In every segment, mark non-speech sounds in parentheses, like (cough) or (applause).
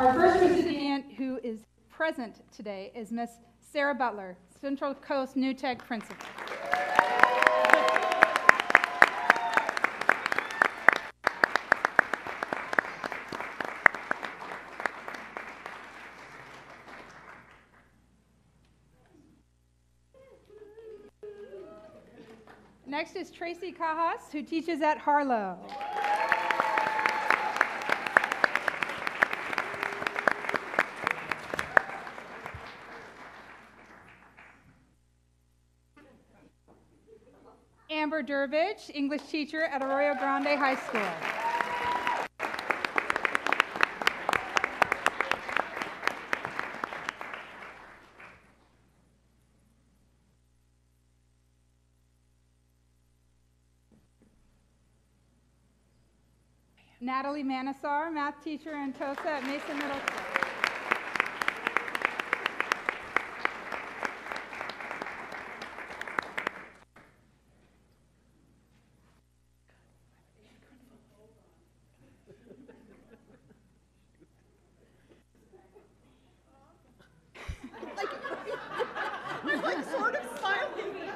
Our first recipient who is present today is Miss Sarah Butler, Central Coast New Tech Principal. Next is Tracy Cajas, who teaches at Harloe. Durbich, English teacher at Arroyo Grande High School. Natalie Manasar, math teacher in TOSA at Mason Middle School. I'm like sort of smiling.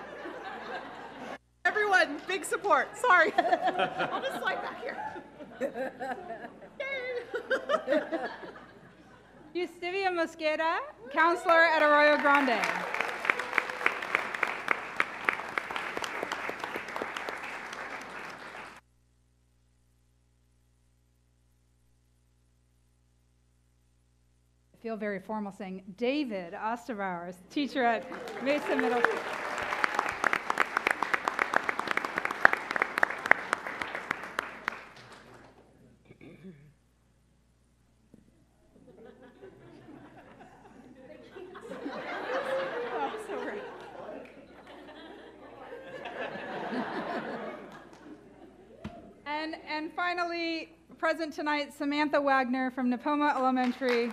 Support. Sorry. (laughs) I'll just slide back here. (laughs) Eustivia Mosqueda, counselor at Arroyo Grande. I feel very formal saying David Osterbauer, teacher at Mesa Middle School. Oh, so great. And, and finally, present tonight, Samantha Wagner from Nipomo Elementary.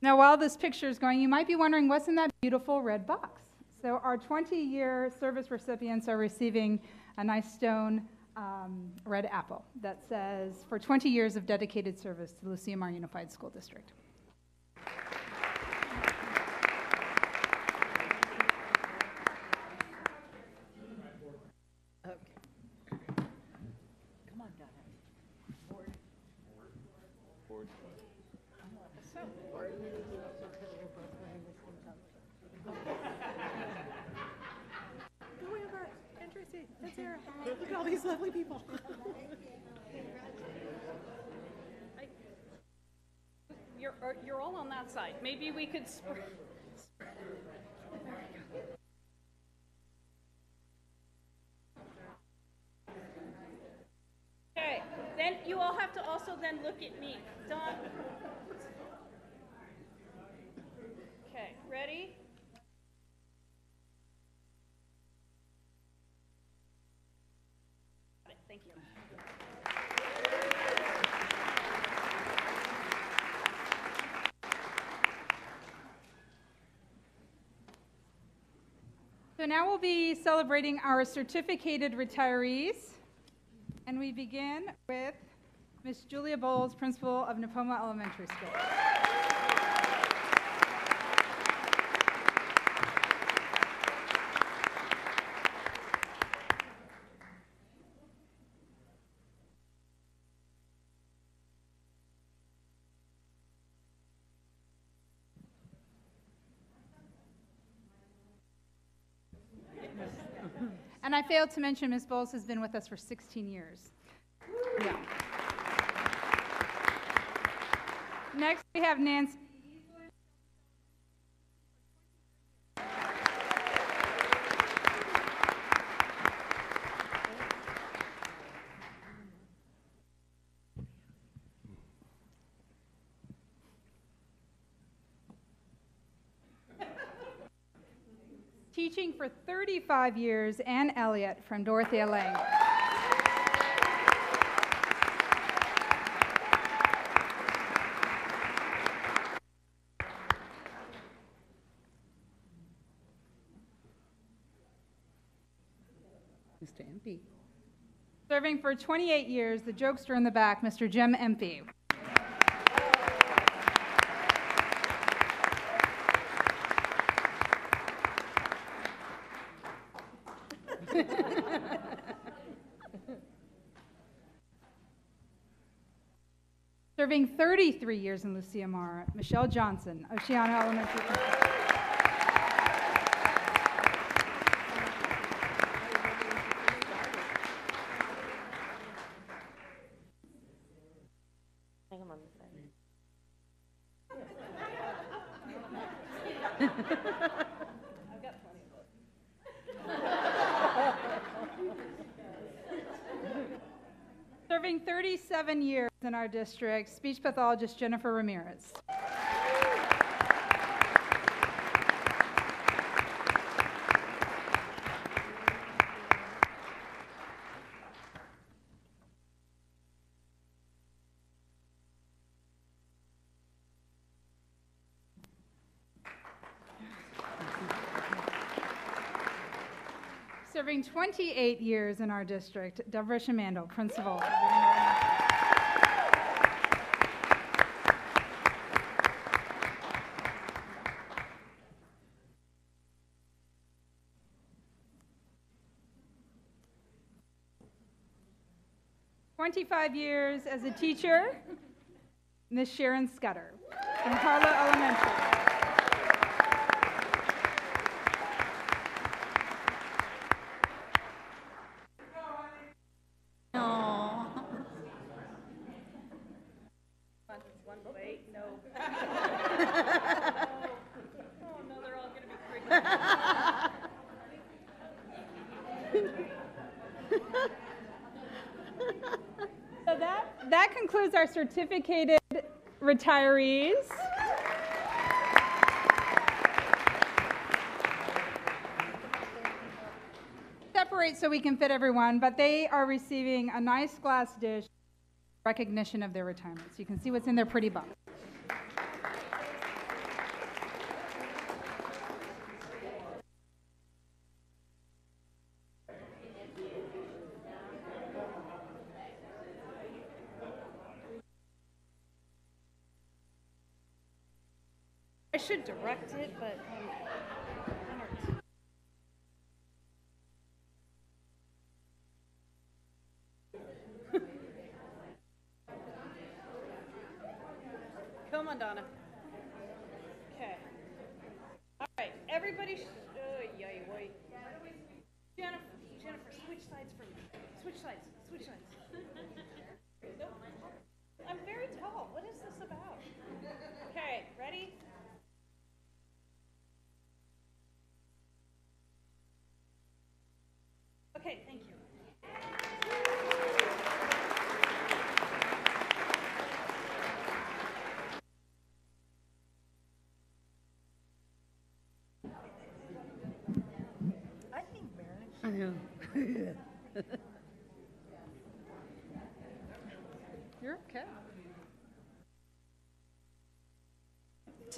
Now, while this picture is going, you might be wondering what's in that beautiful red box. So, our 20 year service recipients are receiving a nice stone um, red apple that says, for 20 years of dedicated service to the Lucia Mar Unified School District. Come on, Donna. Forward. So forward. Go Amber and Tracy and Sarah. Look at all these lovely people. I- You're, or- you're all on that side. Maybe we could spread. Okay, then you all have to also then look at me. Don. Okay, ready? Now we'll be celebrating our certificated retirees. And we begin with Ms. Julia Bowles, principal of Nipomo Elementary School. And I failed to mention Ms. Bowles has been with us for 16 years. Yeah. Next, we have Nancy. Teaching for 35 years, Ann Elliott from Dorothea Lange. Mr. Empey. Serving for 28 years, the jokester in the back, Mr. Jim Empey. Serving 33 years in Lucia Mara, Michelle Johnson, Oceano Elementary. Serving 37 years our district, speech pathologist Jennifer Ramirez. Serving 28 years in our district, Deborah Shamandel, principal. Twenty-five years as a teacher, Miss Sharon Scudder from Carlo Elementary. No. One, one, wait, no. Oh, no, they're all gonna be crazy. So that, that concludes our certificated retirees. Separate so we can fit everyone, but they are receiving a nice glass dish recognition of their retirement. So you can see what's in their pretty box. Should direct it, but. um, Come on, Donna. Okay. All right, everybody, sh- oh, yay, wait. Jennifer, Jennifer, switch sides for me. Switch sides, switch sides. Nope. I'm very tall. What is this about? Okay, ready? Okay, thank you. I think marriage. I know. You're okay.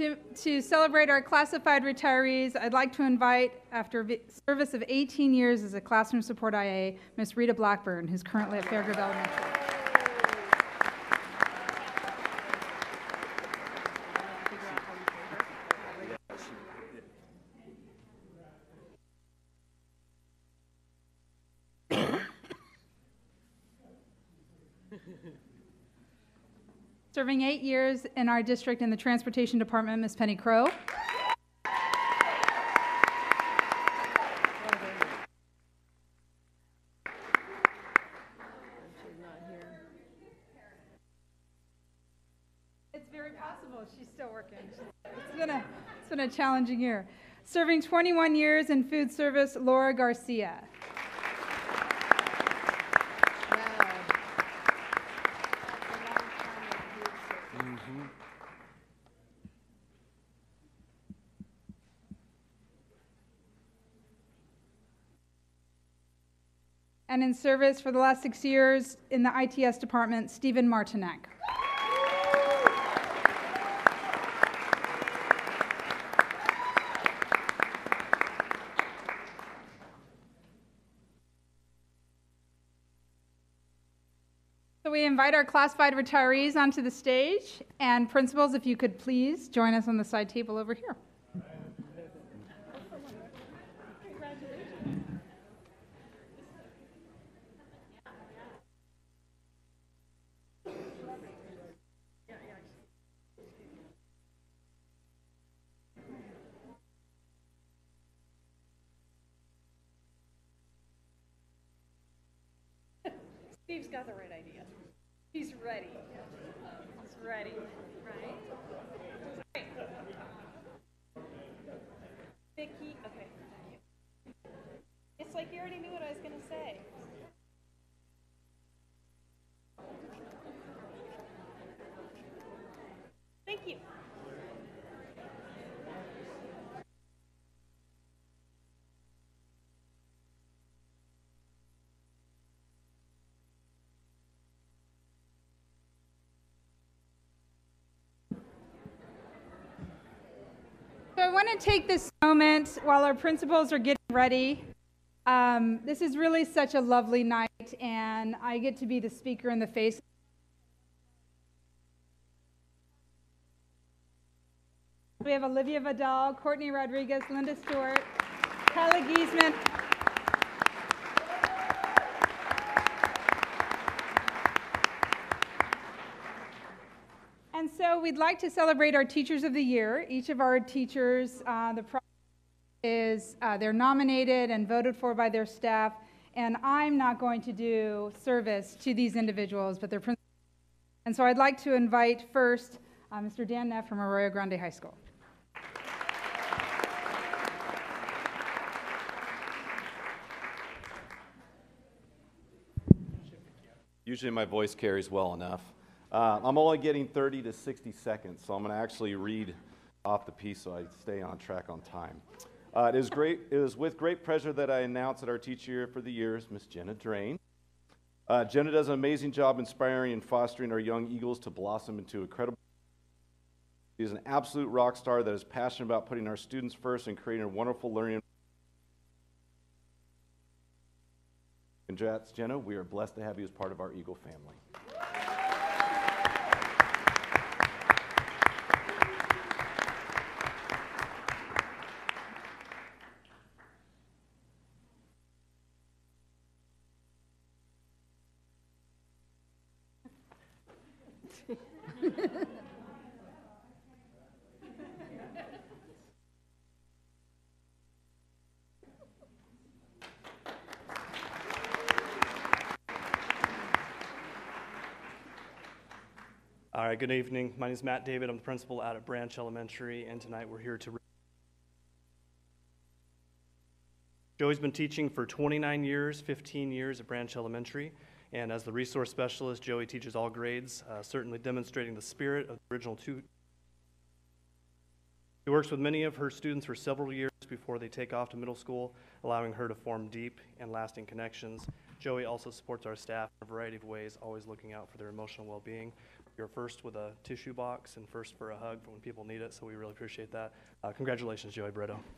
To, to celebrate our classified retirees, I'd like to invite, after vi- service of 18 years as a classroom support IA, Miss Rita Blackburn, who's currently at Fairgrove Elementary. Serving eight years in our district in the Transportation Department, Miss Penny Crow. It's very possible she's still working. It's been a challenging year. Serving 21 years in food service, Laura Garcia. in service for the last six years in the ITS department, Stephen Martinek. So we invite our classified retirees onto the stage, and principals, if you could please join us on the side table over here. Got the right idea. He's ready. He's ready, right? Right. Vicky, okay. It's like you already knew what I was gonna say. Thank you. So I want to take this moment while our principals are getting ready. Um, this is really such a lovely night, and I get to be the speaker in the face. We have Olivia Vidal, Courtney Rodriguez, Linda Stewart, Kyla Giesman. And so we'd like to celebrate our Teachers of the Year. Each of our teachers, uh, the is uh, they're nominated and voted for by their staff, and I'm not going to do service to these individuals, but their principals. And so I'd like to invite first uh, Mr. Dan Neff from Arroyo Grande High School. Usually my voice carries well enough. Uh, I'm only getting 30 to 60 seconds, so I'm going to actually read off the piece so I stay on track on time. Uh, it, is great, it is with great pleasure that I announce that our teacher for the year is Miss Jenna Drain. Uh, Jenna does an amazing job inspiring and fostering our young Eagles to blossom into incredible. She is an absolute rock star that is passionate about putting our students first and creating a wonderful learning. Congrats, Jenna. We are blessed to have you as part of our Eagle family. Good evening. My name is Matt David. I'm the principal out at Branch Elementary, and tonight we're here to. Joey's been teaching for 29 years, 15 years at Branch Elementary, and as the resource specialist, Joey teaches all grades, uh, certainly demonstrating the spirit of the original two. He works with many of her students for several years before they take off to middle school, allowing her to form deep and lasting connections. Joey also supports our staff in a variety of ways, always looking out for their emotional well being. You're first with a tissue box and first for a hug for when people need it, so we really appreciate that. Uh, congratulations, Joey Brito. (laughs)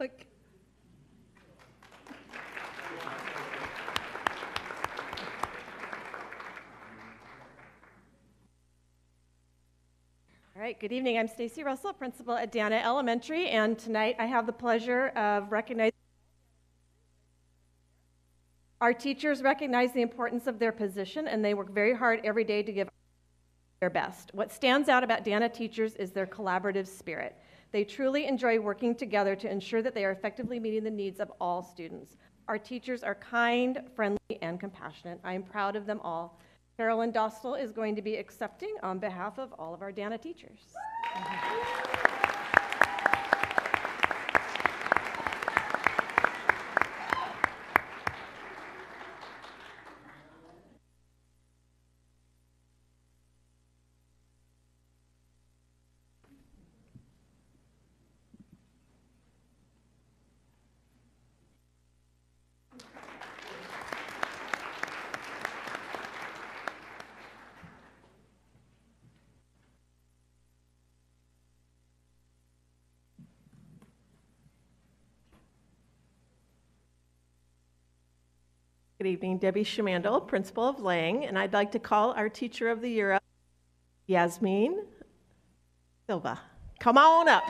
Like, right, good evening. I'm Stacy Russell, principal at Dana Elementary, and tonight I have the pleasure of recognizing our teachers recognize the importance of their position and they work very hard every day to give their best. What stands out about Dana teachers is their collaborative spirit. They truly enjoy working together to ensure that they are effectively meeting the needs of all students. Our teachers are kind, friendly, and compassionate. I am proud of them all. Carolyn Dostal is going to be accepting on behalf of all of our Dana teachers. Good evening, Debbie Shamandel, Principal of Lange, and I'd like to call our Teacher of the Year up, Yasmin Silva. Come on up.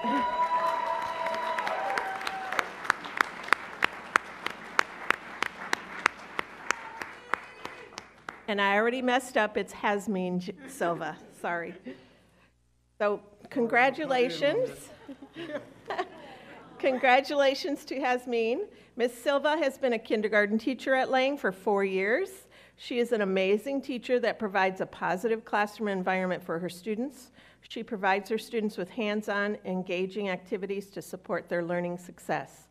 And I already messed up, it's Hasmin Silva, sorry. So congratulations. (laughs) Congratulations to Hasmin. Ms. Silva has been a kindergarten teacher at Lange for four years. She is an amazing teacher that provides a positive classroom environment for her students. She provides her students with hands-on, engaging activities to support their learning success.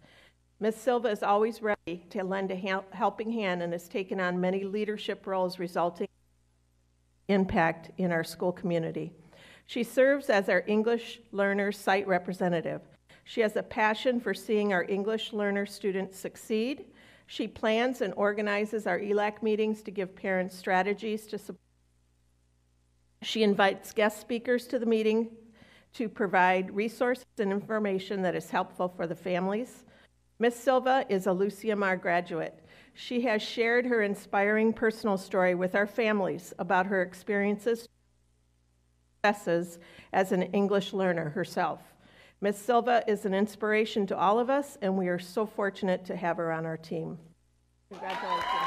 Ms. Silva is always ready to lend a hel- helping hand and has taken on many leadership roles resulting in impact in our school community. She serves as our English learner site representative. She has a passion for seeing our English learner students succeed. She plans and organizes our ELAC meetings to give parents strategies to support. She invites guest speakers to the meeting to provide resources and information that is helpful for the families. Ms. Silva is a Lucia Mar graduate. She has shared her inspiring personal story with our families about her experiences successes as an English learner herself. Ms. Silva is an inspiration to all of us, and we are so fortunate to have her on our team. Congratulations.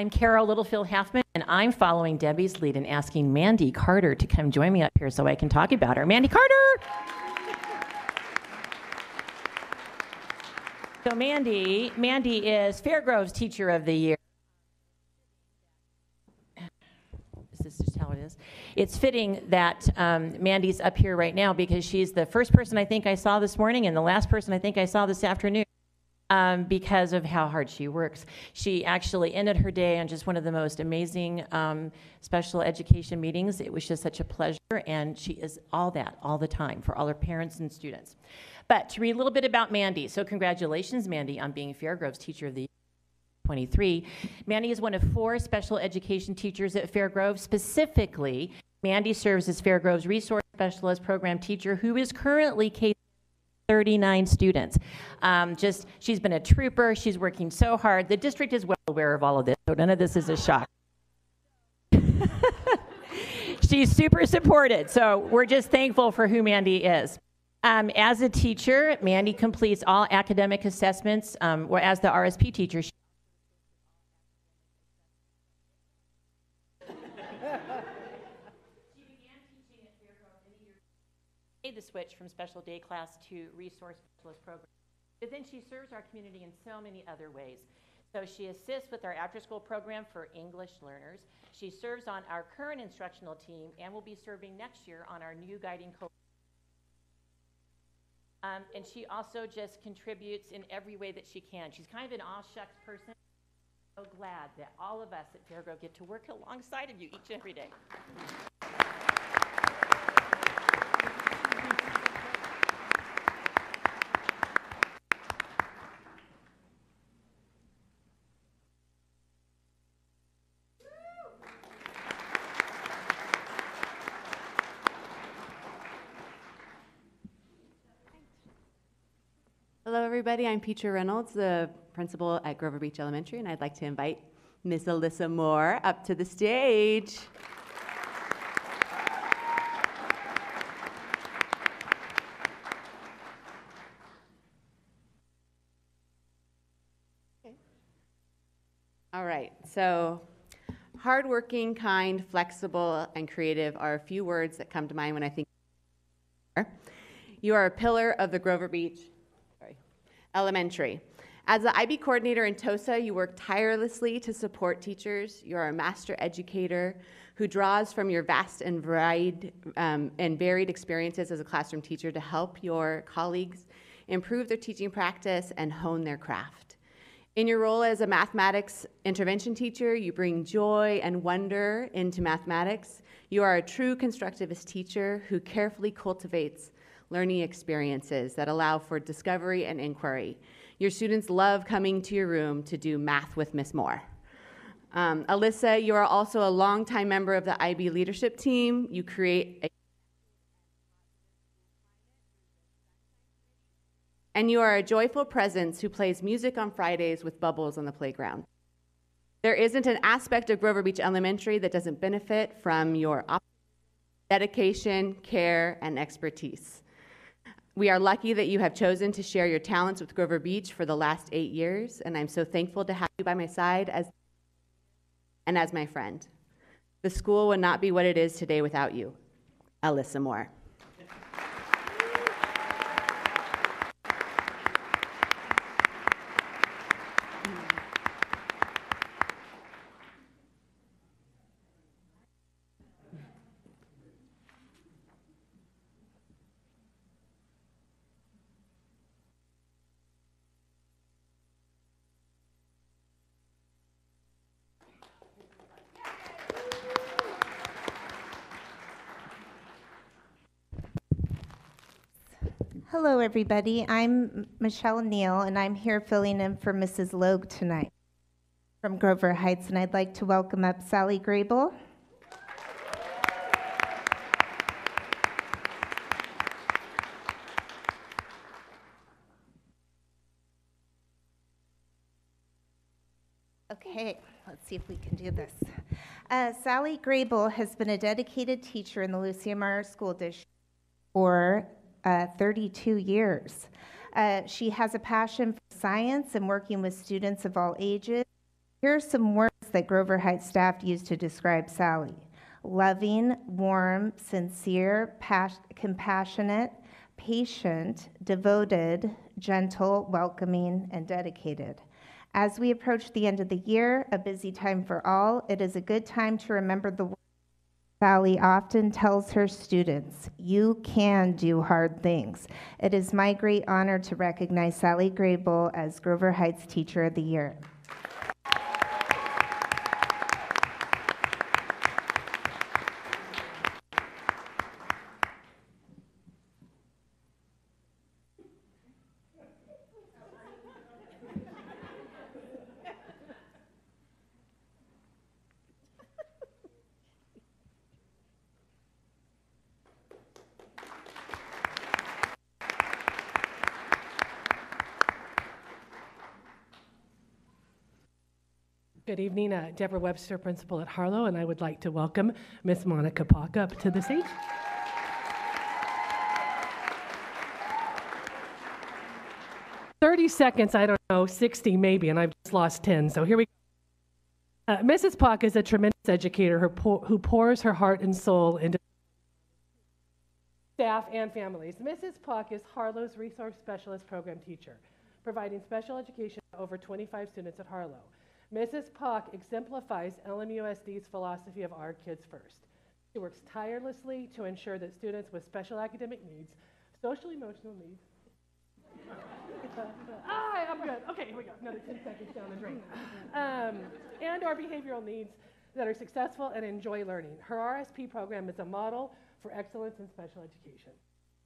I'm Carol Littlefield Halfman, and I'm following Debbie's lead and asking Mandy Carter to come join me up here so I can talk about her. Mandy Carter! So Mandy, Mandy is Fairgrove's Teacher of the Year. Is this just how it is? It's fitting that um, Mandy's up here right now because she's the first person I think I saw this morning and the last person I think I saw this afternoon um, because of how hard she works. She actually ended her day on just one of the most amazing um, special education meetings. It was just such a pleasure, and she is all that all the time for all her parents and students. But to read a little bit about Mandy, so congratulations, Mandy, on being Fairgrove's Teacher of the Year. 23. Mandy is one of four special education teachers at Fairgrove. Specifically, Mandy serves as Fairgrove's resource specialist program teacher who is currently K 39 students. Um, just, she's been a trooper. She's working so hard. The district is well aware of all of this, so none of this is a shock. (laughs) she's super supported, so we're just thankful for who Mandy is. Um, as a teacher, Mandy completes all academic assessments. Um, or as the RSP teacher, she made the switch from special day class to resource specialist program. But then she serves our community in so many other ways. So she assists with our after-school program for English learners. She serves on our current instructional team and will be serving next year on our new guiding co. Um, and she also just contributes in every way that she can. She's kind of an all shucks person. So glad that all of us at Fairgrove get to work alongside of you each and every day. Hello, everybody. I'm Petra Reynolds, the principal at Grover Beach Elementary, and I'd like to invite Miss Alyssa Moore up to the stage. All right, so hardworking, kind, flexible, and creative are a few words that come to mind when I think You are a pillar of the Grover Beach Elementary. As the IB coordinator in TOSA, you work tirelessly to support teachers. You are a master educator who draws from your vast and varied um, and varied experiences as a classroom teacher to help your colleagues improve their teaching practice and hone their craft. In your role as a mathematics intervention teacher, you bring joy and wonder into mathematics. You are a true constructivist teacher who carefully cultivates learning experiences that allow for discovery and inquiry. Your students love coming to your room to do math with Miss Moore. Um, Alyssa, you are also a longtime member of the IB leadership team. You create a and you are a joyful presence who plays music on Fridays with bubbles on the playground. There isn't an aspect of Grover Beach Elementary that doesn't benefit from your dedication, care, and expertise. We are lucky that you have chosen to share your talents with Grover Beach for the last eight years, and I'm so thankful to have you by my side as and as my friend. The school would not be what it is today without you. Alyssa Moore. Everybody. I'm Michelle Neal, and I'm here filling in for Mrs. Logue tonight from Grover Heights, and I'd like to welcome up Sally Grable. Okay, let's see if we can do this. Uh, Sally Grable has been a dedicated teacher in the Lucia Mar School District for uh, 32 years. Uh, she has a passion for science and working with students of all ages. Here are some words that Grover Heights staff used to describe Sally loving, warm, sincere, pas- compassionate, patient, devoted, gentle, welcoming, and dedicated. As we approach the end of the year, a busy time for all, it is a good time to remember the Sally often tells her students, You can do hard things. It is my great honor to recognize Sally Grable as Grover Heights Teacher of the Year. Uh, Deborah Webster, principal at Harloe, and I would like to welcome Miss Monica Pock up to the stage. Thirty seconds, I don't know, sixty maybe, and I've just lost ten. So here we go. Uh, Mrs. Pock is a tremendous educator who, pour, who pours her heart and soul into staff and families. Mrs. Pock is Harloe's Resource Specialist Program teacher, providing special education to over 25 students at Harloe. Mrs. Pock exemplifies LMUSD's philosophy of our kids first. She works tirelessly to ensure that students with special academic needs, social emotional needs, (laughs) ah, I'm good. Okay, here we go. Another 10 seconds down the drain. Um, and our behavioral needs that are successful and enjoy learning. Her RSP program is a model for excellence in special education.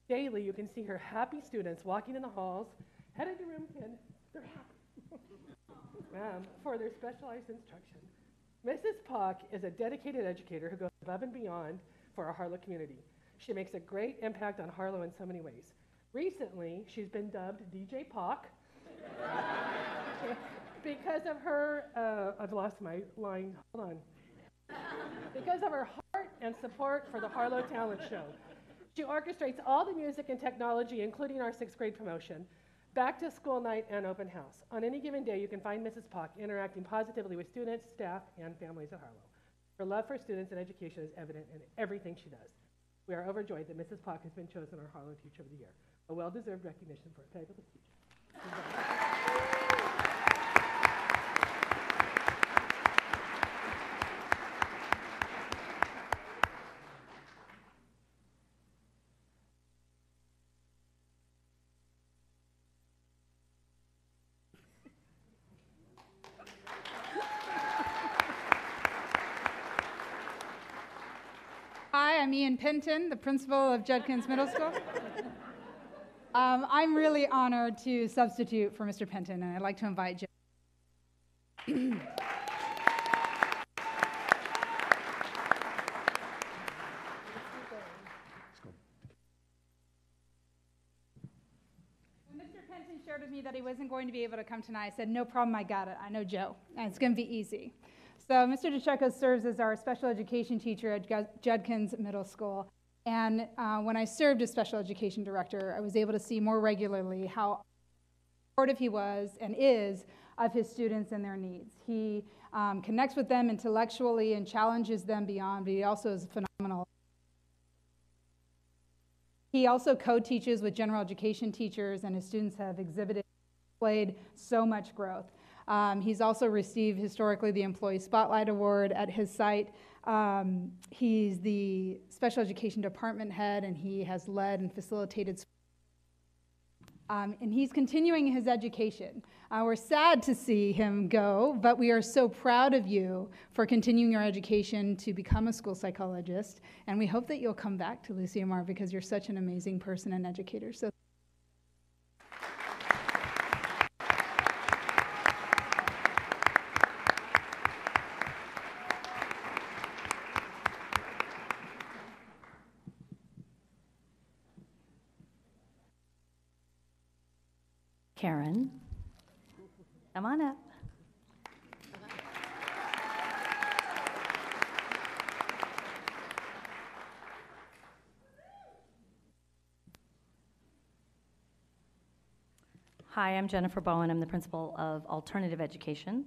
Daily, you can see her happy students walking in the halls, headed to room 10. They're happy (laughs) um, for their specialized instruction. Mrs. Pock is a dedicated educator who goes above and beyond for our Harloe community. She makes a great impact on Harloe in so many ways. Recently, she's been dubbed DJ Pock (laughs) because of her, uh, I've lost my line, hold on. because of her heart and support for the Harlow Talent Show. She orchestrates all the music and technology, including our sixth grade promotion, back to school night and open house. On any given day, you can find Mrs. Pock interacting positively with students, staff, and families at Harloe. Her love for students and education is evident in everything she does. We are overjoyed that Mrs. Pock has been chosen our Harloe Teacher of the Year, a well-deserved recognition for a fabulous teacher. Hi, I'm Ian Penton, the principal of Judkins Middle School. (laughs) Um, I'm really honored to substitute for Mr. Penton, and I'd like to invite Joe. When Mr. Penton shared with me that he wasn't going to be able to come tonight, I said, no problem, I got it. I know Joe, and it's going to be easy. So Mr. DeCecco serves as our special education teacher at Judkins Middle School. And uh, when I served as special education director, I was able to see more regularly how supportive he was and is of his students and their needs. He um, connects with them intellectually and challenges them beyond, but he also is phenomenal. He also co-teaches with general education teachers, and his students have exhibited, displayed so much growth. Um, he's also received historically the Employee Spotlight Award at his site. Um, he's the special education department head, and he has led and facilitated. Um, and he's continuing his education. Uh, we're sad to see him go, but we are so proud of you for continuing your education to become a school psychologist. And we hope that you'll come back to Lucia Mar because you're such an amazing person and educator. So Karen, come on up. Hi, I'm Jennifer Bowen. I'm the principal of Alternative Education.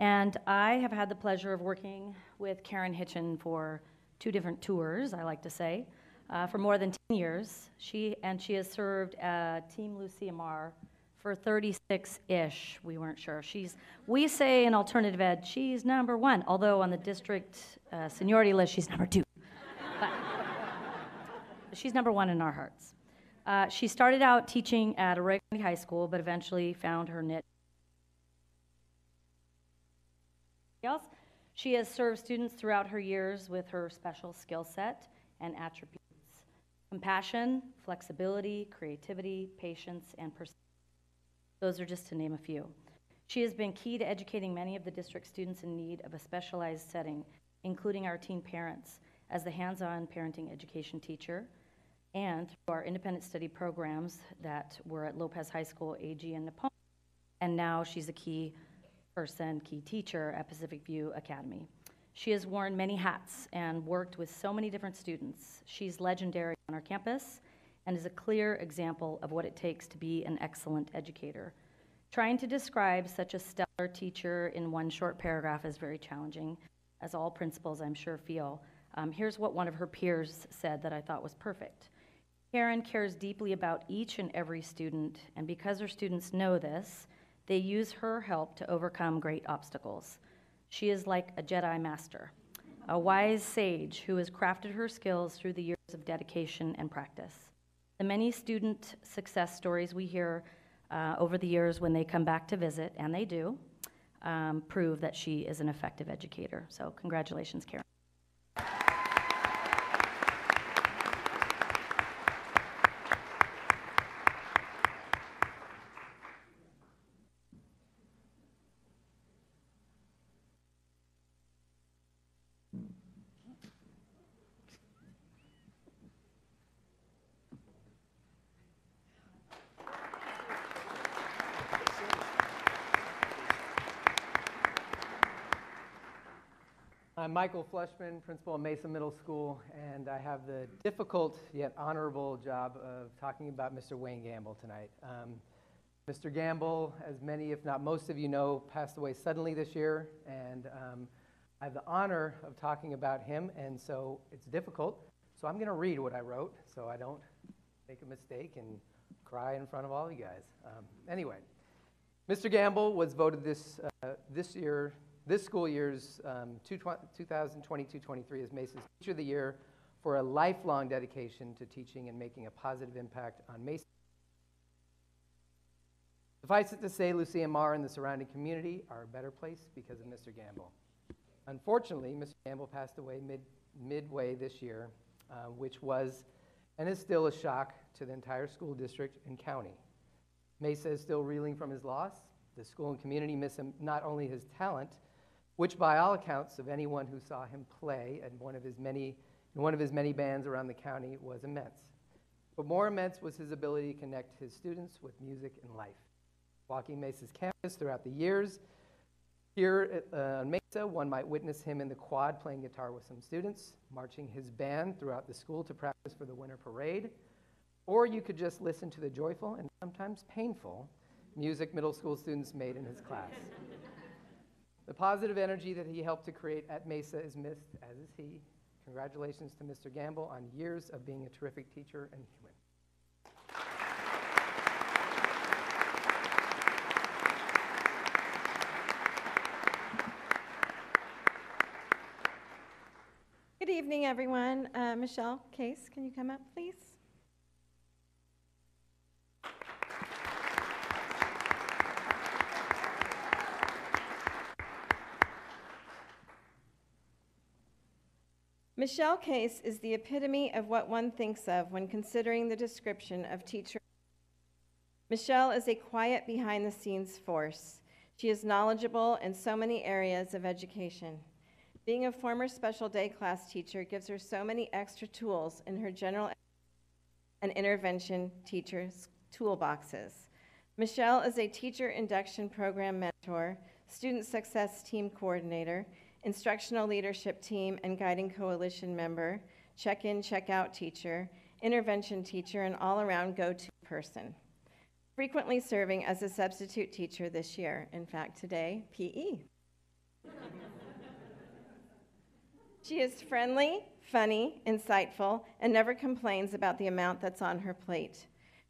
And I have had the pleasure of working with Karen Hitchin for two different tours, I like to say, uh, for more than 10 years. She, and she has served uh, Team Lucia Mar for 36-ish, we weren't sure. She's, we say in alternative ed, she's number one, although on the district uh, seniority list, she's number two. But (laughs) she's number one in our hearts. Uh, she started out teaching at County High School, but eventually found her niche. She has served students throughout her years with her special skill set and attributes compassion, flexibility, creativity, patience, and persistence. Those are just to name a few. She has been key to educating many of the district students in need of a specialized setting, including our teen parents, as the hands on parenting education teacher, and through our independent study programs that were at Lopez High School, AG, and Nipomo. And now she's a key person, key teacher at Pacific View Academy. She has worn many hats and worked with so many different students. She's legendary on our campus and is a clear example of what it takes to be an excellent educator. Trying to describe such a stellar teacher in one short paragraph is very challenging, as all principals, I'm sure, feel. Um, here's what one of her peers said that I thought was perfect. Karen cares deeply about each and every student, and because her students know this, they use her help to overcome great obstacles. She is like a Jedi master, a wise sage who has crafted her skills through the years of dedication and practice. The many student success stories we hear uh, over the years when they come back to visit, and they do, um, prove that she is an effective educator. So, congratulations, Karen. I'm Michael Flushman, principal of Mesa Middle School, and I have the difficult yet honorable job of talking about Mr. Wayne Gamble tonight. Um, Mr. Gamble, as many, if not most of you know, passed away suddenly this year, and um, I have the honor of talking about him, and so it's difficult. So I'm going to read what I wrote so I don't make a mistake and cry in front of all you guys. Um, anyway, Mr. Gamble was voted this, uh, this year, this school year's um, 2022-23 is Mesa's Teacher of the Year for a lifelong dedication to teaching and making a positive impact on Mesa. Suffice it to say, Lucia Mar and the surrounding community are a better place because of Mr. Gamble. Unfortunately, Mr. Gamble passed away mid, midway this year, uh, which was and is still a shock to the entire school district and county. Mesa is still reeling from his loss. The school and community miss him not only his talent, which by all accounts of anyone who saw him play at one of his many, in one of his many bands around the county was immense. But more immense was his ability to connect his students with music and life. Walking Mesa's campus throughout the years, here at, uh, on Mesa, one might witness him in the quad playing guitar with some students, marching his band throughout the school to practice for the winter parade, or you could just listen to the joyful and sometimes painful music middle school students made in his class. The positive energy that he helped to create at Mesa is missed, as is he. Congratulations to Mr. Gamble on years of being a terrific teacher and human. Good evening, everyone. Uh, Michelle Case, can you come up, please? Michelle Case is the epitome of what one thinks of when considering the description of teacher. Michelle is a quiet behind the scenes force. She is knowledgeable in so many areas of education. Being a former special day class teacher gives her so many extra tools in her general and intervention teacher's toolboxes. Michelle is a teacher induction program mentor, student success team coordinator, instructional leadership team and guiding coalition member, check in, check out teacher, intervention teacher, and all around go to person. Frequently serving as a substitute teacher this year, in fact, today, PE. (laughs) She is friendly, funny, insightful, and never complains about the amount that's on her plate.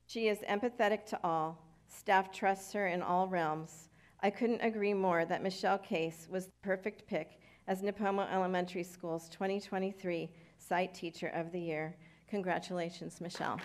She is empathetic to all. Staff trusts her in all realms. I couldn't agree more that Michelle Case was the perfect pick as Nipomo Elementary School's 2023 Site Teacher of the Year. Congratulations, Michelle.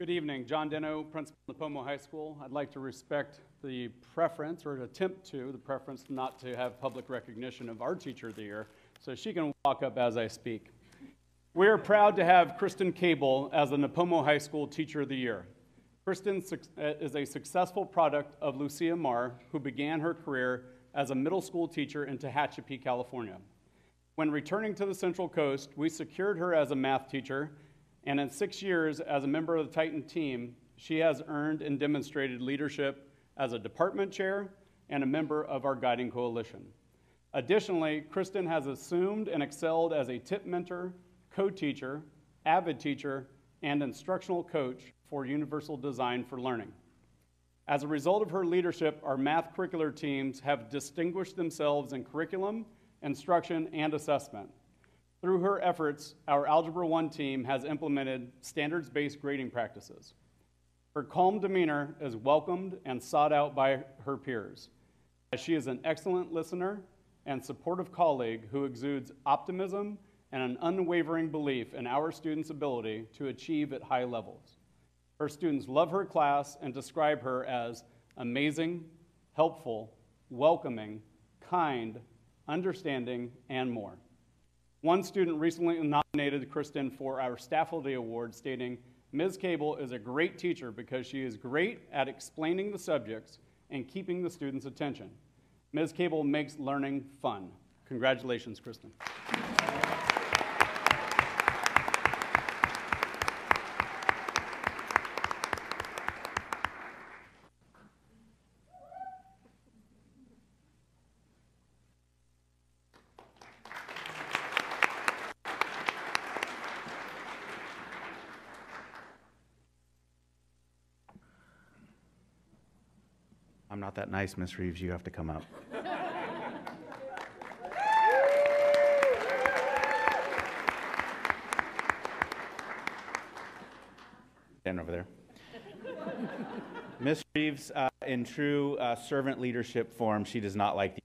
Good evening. John Deno, Principal of Nipomo High School. I'd like to respect the preference, or attempt to, the preference not to have public recognition of our Teacher of the Year, so she can walk up as I speak. We are proud to have Kristen Cable as the Nipomo High School Teacher of the Year. Kristen uh, is a successful product of Lucia Mar, who began her career as a middle school teacher in Tehachapi, California. When returning to the Central Coast, we secured her as a math teacher and in six years as a member of the Titan team, she has earned and demonstrated leadership as a department chair and a member of our guiding coalition. Additionally, Kristen has assumed and excelled as a tip mentor, co teacher, AVID teacher, and instructional coach for Universal Design for Learning. As a result of her leadership, our math curricular teams have distinguished themselves in curriculum, instruction, and assessment. Through her efforts, our Algebra 1 team has implemented standards based grading practices. Her calm demeanor is welcomed and sought out by her peers, she is an excellent listener and supportive colleague who exudes optimism and an unwavering belief in our students' ability to achieve at high levels. Her students love her class and describe her as amazing, helpful, welcoming, kind, understanding, and more. One student recently nominated Kristen for our Staffordly Award, stating, Ms. Cable is a great teacher because she is great at explaining the subjects and keeping the students' attention. Ms. Cable makes learning fun. Congratulations, Kristen. Not that nice, Miss Reeves. You have to come up. Stand over there. Miss Reeves, uh, in true uh, servant leadership form, she does not like the.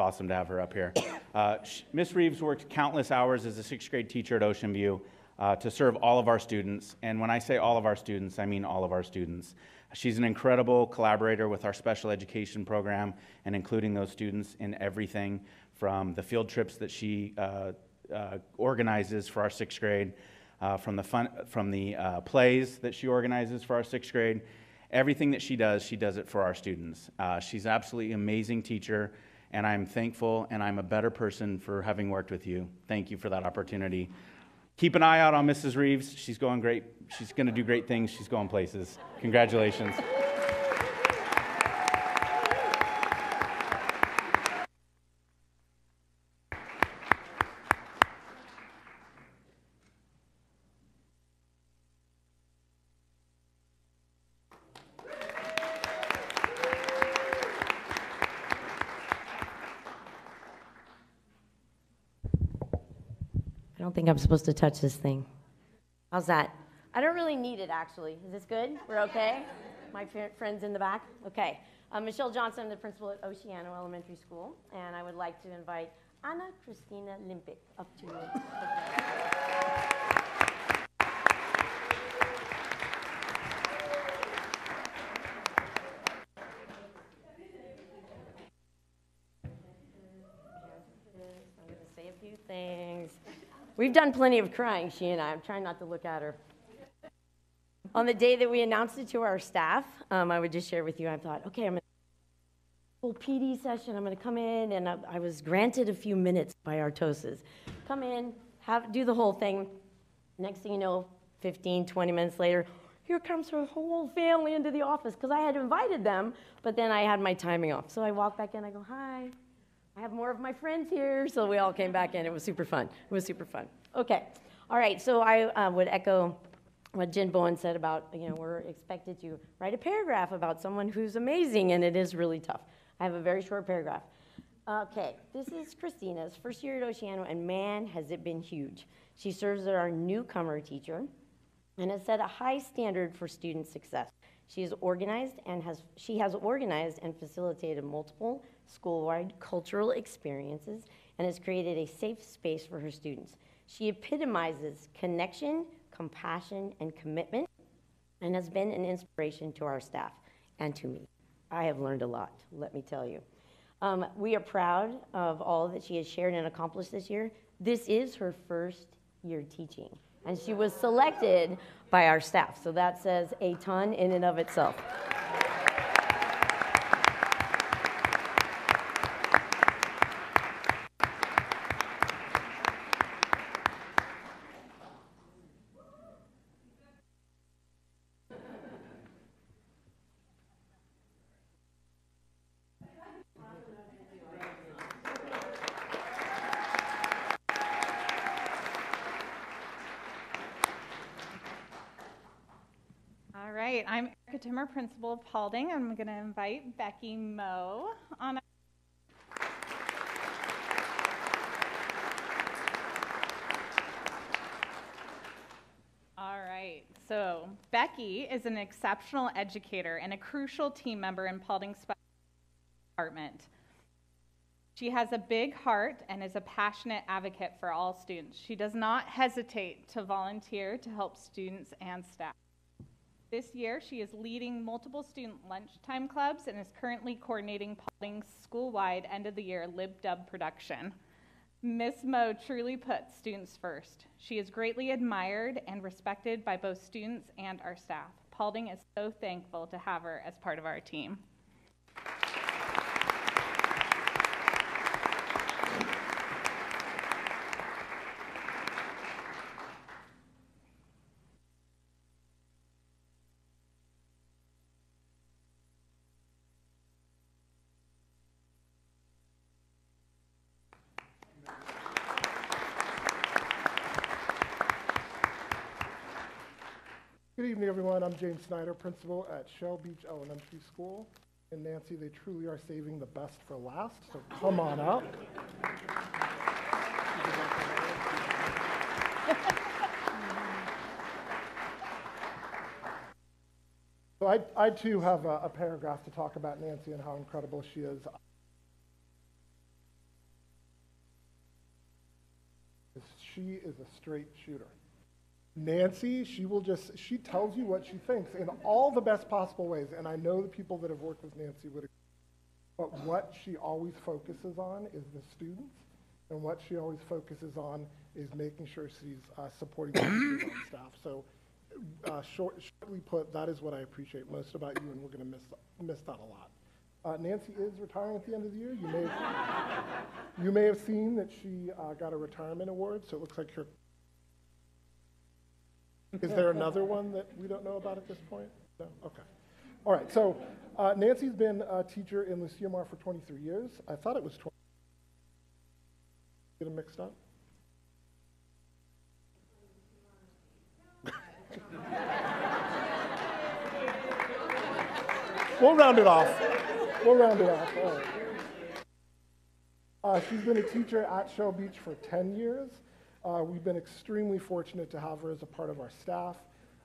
Awesome to have her up here. Uh, Miss Reeves worked countless hours as a sixth grade teacher at Ocean View uh, to serve all of our students. And when I say all of our students, I mean all of our students. She's an incredible collaborator with our special education program and including those students in everything from the field trips that she uh, uh, organizes for our sixth grade, uh, from the, fun, from the uh, plays that she organizes for our sixth grade. Everything that she does, she does it for our students. Uh, she's absolutely amazing teacher, and I'm thankful and I'm a better person for having worked with you. Thank you for that opportunity. Keep an eye out on Mrs. Reeves. She's going great. She's going to do great things. She's going places. Congratulations. Think I'm supposed to touch this thing. How's that? I don't really need it, actually. Is this good? We're okay? My fr- friends in the back? Okay. I'm Michelle Johnson, I'm the principal at Oceano Elementary School, and I would like to invite Anna Christina Limpic up to. I'm We've done plenty of crying, she and I. I'm trying not to look at her. On the day that we announced it to our staff, um, I would just share with you, I thought, okay, I'm going to full PD session. I'm going to come in, and I, I was granted a few minutes by our TOSAs. Come in, have do the whole thing. Next thing you know, 15, 20 minutes later, here comes her whole family into the office because I had invited them, but then I had my timing off. So I walk back in, I go, hi. I have more of my friends here. So we all came back in. It was super fun. It was super fun. Okay. All right. So I uh, would echo what Jen Bowen said about, you know, we're expected to write a paragraph about someone who's amazing, and it is really tough. I have a very short paragraph. Okay, this is Christina's first year at Oceano, and man, has it been huge. She serves as our newcomer teacher and has set a high standard for student success. She is organized and has she has organized and facilitated multiple school-wide cultural experiences and has created a safe space for her students. She epitomizes connection, compassion, and commitment and has been an inspiration to our staff and to me. I have learned a lot, let me tell you. Um, we are proud of all that she has shared and accomplished this year. This is her first year teaching, and she was selected by our staff, so that says a ton in and of itself. All right, I'm Erica Timmer, principal of Paulding. I'm going to invite Becky Moe on. All right, so Becky is an exceptional educator and a crucial team member in Paulding's Department. She has a big heart and is a passionate advocate for all students. She does not hesitate to volunteer to help students and staff. This year, she is leading multiple student lunchtime clubs and is currently coordinating Paulding's school-wide end-of-the-year Lip Dub production. Miss Moe truly puts students first. She is greatly admired and respected by both students and our staff. Paulding is so thankful to have her as part of our team. Good evening, everyone. I'm James Snyder, principal at Shell Beach Elementary School. And Nancy, they truly are saving the best for last, so come on up. So I, I too have a, a paragraph to talk about Nancy and how incredible she is. She is a straight shooter. Nancy, she will just, she tells you what she thinks in all the best possible ways. And I know the people that have worked with Nancy would agree. But what she always focuses on is the students. And what she always focuses on is making sure she's uh, supporting the staff. So uh, short, shortly put, that is what I appreciate most about you, and we're going to miss, miss that a lot. Uh, Nancy is retiring at the end of the year. You may have, you may have seen that she uh, got a retirement award, so it looks like her. Is there another one that we don't know about at this point? No? Okay. All right, so uh, Nancy's been a teacher in Lucia Mar for 23 years. I thought it was 20. Get them mixed up? (laughs) we'll round it off. We'll round it off. Uh, she's been a teacher at Shell Beach for 10 years. Uh, we've been extremely fortunate to have her as a part of our staff.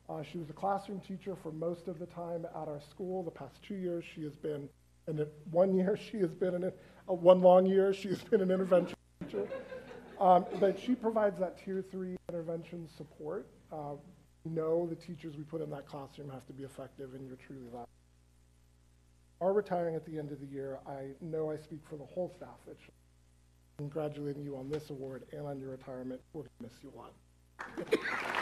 Uh, she was a classroom teacher for most of the time at our school. The past two years, she has been, and one year she has been in a, one long year she has been an intervention teacher. Um, but she provides that tier three intervention support. Uh, know the teachers we put in that classroom have to be effective, and you're truly that. Are retiring at the end of the year. I know I speak for the whole staff Shell congratulating you on this award and on your retirement. We're going to miss you a lot.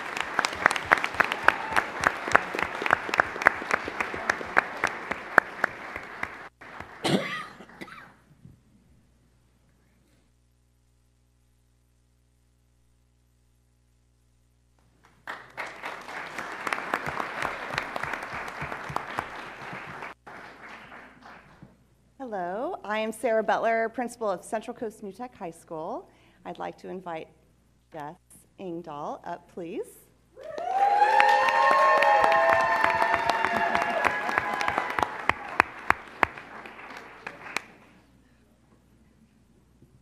Hello, I am Sarah Butler, principal of Central Coast New Tech High School. I'd like to invite Jess Ingdahl up, please.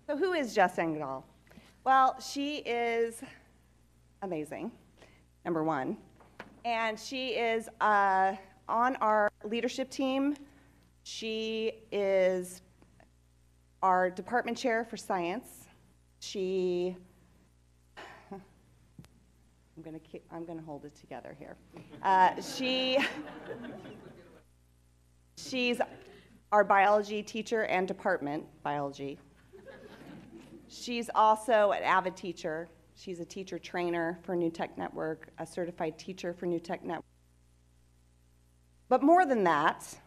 So, who is Jess Engdahl? Well, she is amazing, number one. And she is uh, on our leadership team she is our department chair for science. She, (sighs) I'm to keep, I'm to hold it together here. Uh, she, (laughs) she's our biology teacher and department biology. She's also an AVID teacher. She's a teacher trainer for New Tech Network, a certified teacher for New Tech Network. But more than that,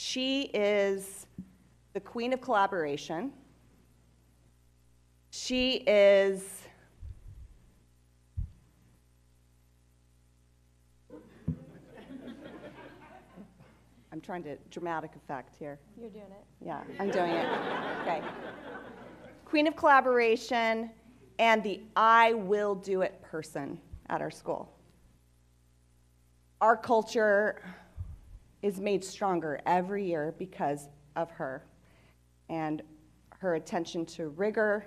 she is the queen of collaboration. She is (laughs) I'm trying to dramatic effect here. You're doing it. Yeah, I'm doing it. (laughs) Okay. Queen of collaboration and the I will do it person at our school. Our culture is made stronger every year because of her and her attention to rigor,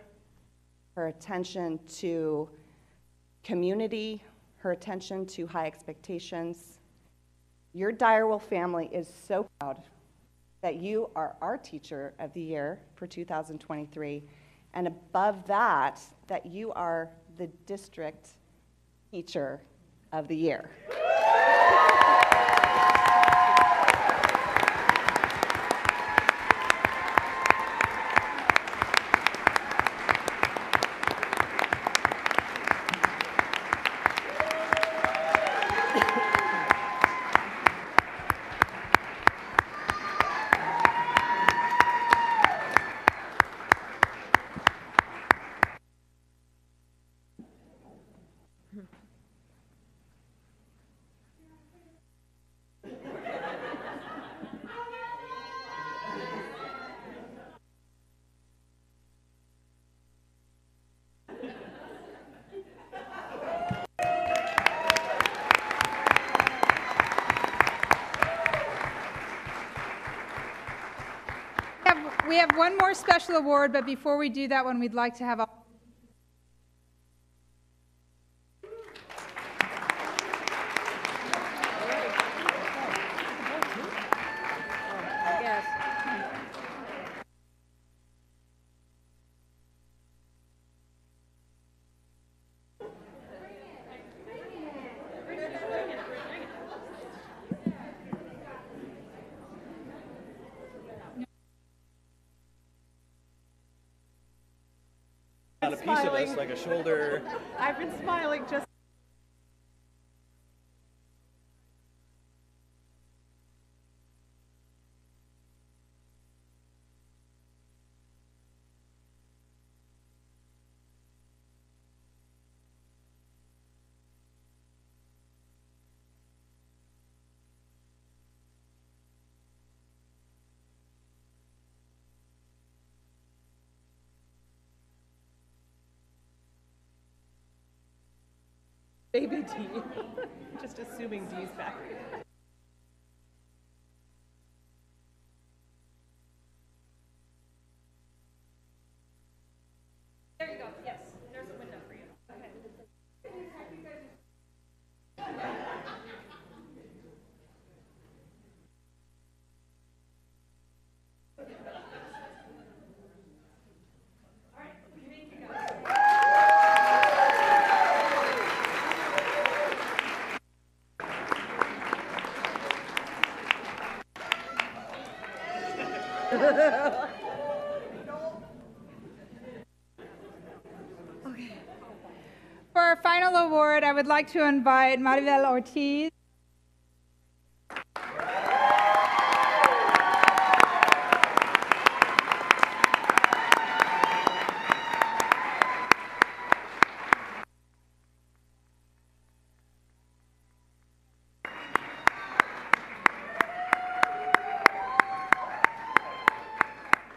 her attention to community, her attention to high expectations. Your Direwolf family is so proud that you are our teacher of the year for 2023. And above that, that you are the district teacher of the year. Have one more special award, but before we do that one, we'd like to have a Piece of us, like a shoulder. (laughs) I've been smiling just. Baby D. (laughs) Just assuming D's back. Would like to invite Maribel Ortiz.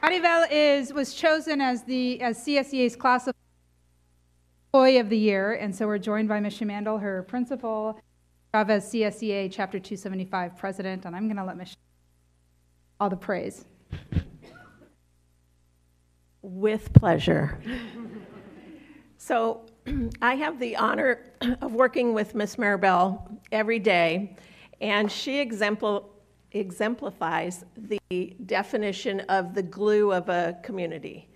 Maribel is, was chosen as the, as CSEA's class of Employee of the Year, and so we're joined by Ms. Mandel, her principal, Chavez CSEA Chapter 275 president, and I'm going to let Ms. all the praise. With pleasure. So I have the honor of working with Miss Maribel every day, and she exempl- exemplifies the definition of the glue of a community.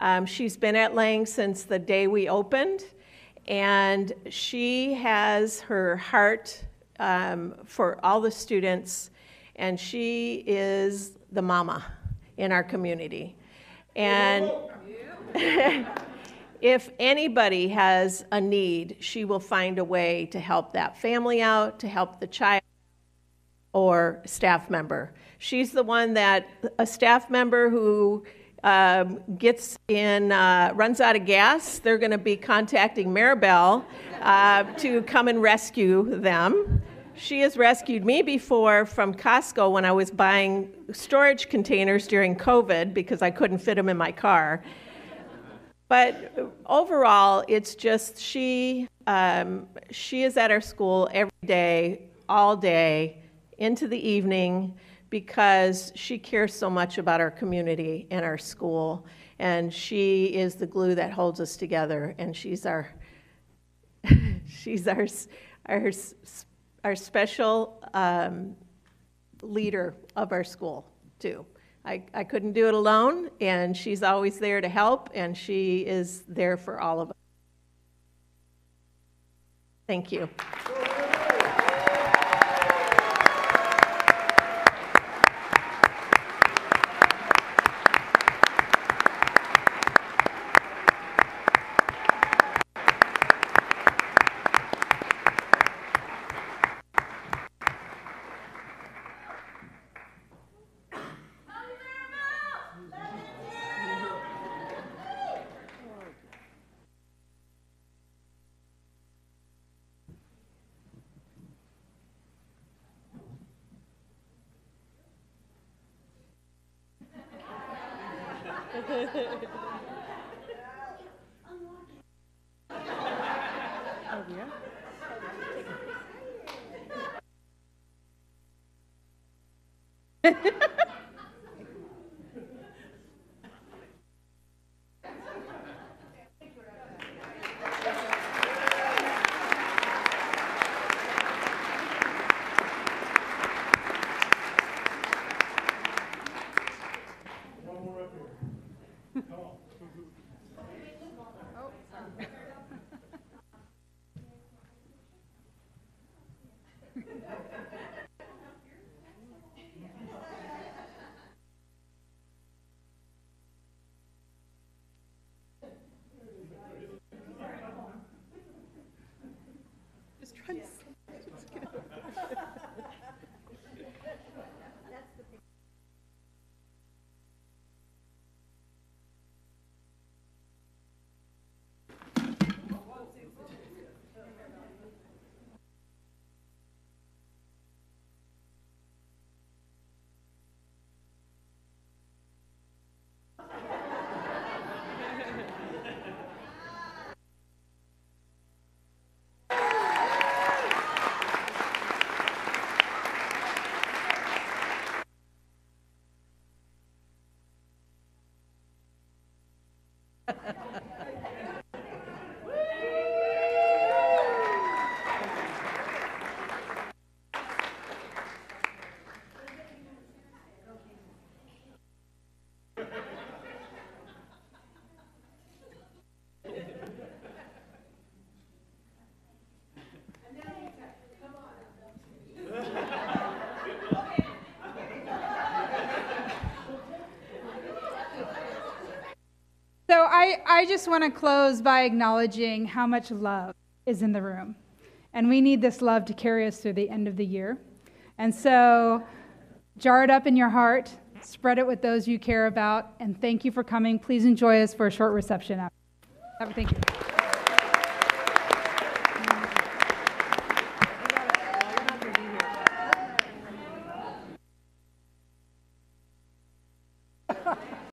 Um, she's been at Lange since the day we opened, and she has her heart um, for all the students, and she is the mama in our community. And (laughs) if anybody has a need, she will find a way to help that family out, to help the child or staff member. She's the one that a staff member who um, gets in, uh, runs out of gas, they're going to be contacting Maribel uh, to come and rescue them. She has rescued me before from Costco when I was buying storage containers during COVID because I couldn't fit them in my car. But overall, it's just she. Um, she is at our school every day, all day, into the evening, because she cares so much about our community and our school, and she is the glue that holds us together. And she's our, (laughs) she's our, our, our special um, leader of our school too. I, I couldn't do it alone, and she's always there to help, and she is there for all of us. Thank you. I, just want to close by acknowledging how much love is in the room. And we need this love to carry us through the end of the year. And so jar it up in your heart, spread it with those you care about, and thank you for coming. Please enjoy us for a short reception. After. Thank you.